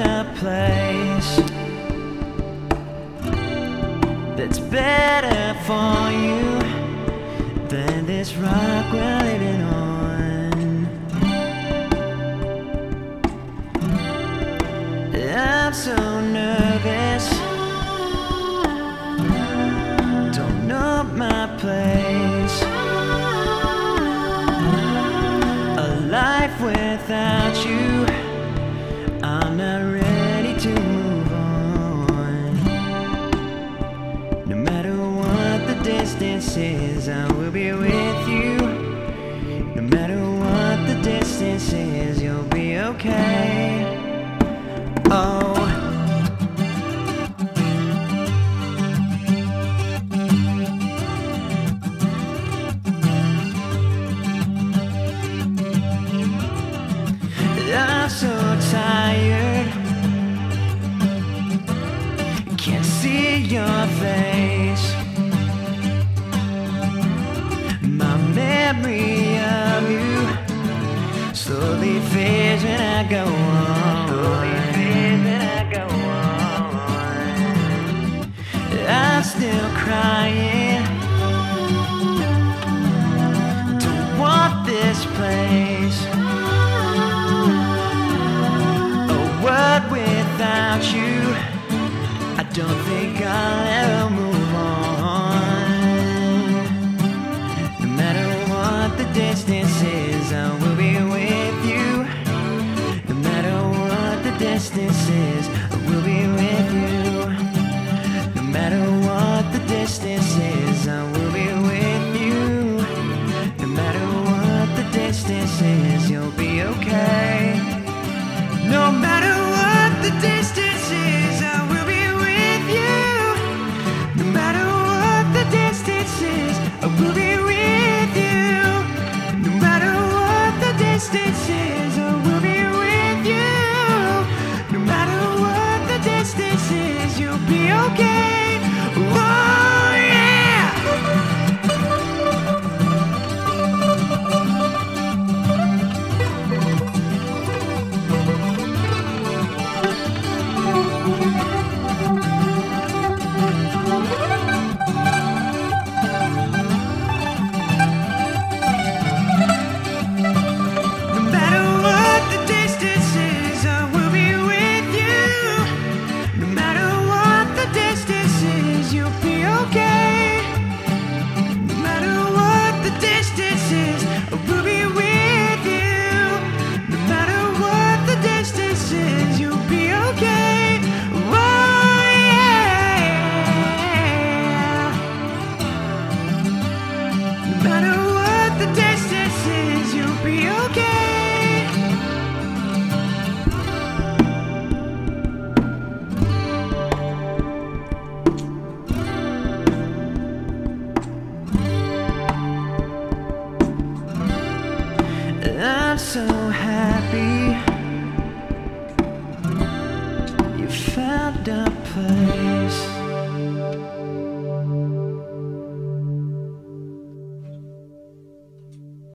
a place that's better for you than this rock we're living on. I'm so nervous, don't know my place. A life without the distance is, I will be with you. No matter what the distance is, you'll be okay. Oh. I'm so tired. Can't see your face. Memory of you slowly fades when I go on. Slowly fades when I go on. I'm still crying. Don't want this place. Matter what the distance is, I will be with you. No matter what the distance is, you'll be okay. No matter what the distance is, I will be with you. No matter what the distance is, I will be with you. No matter what the distance I'm so happy you found a place.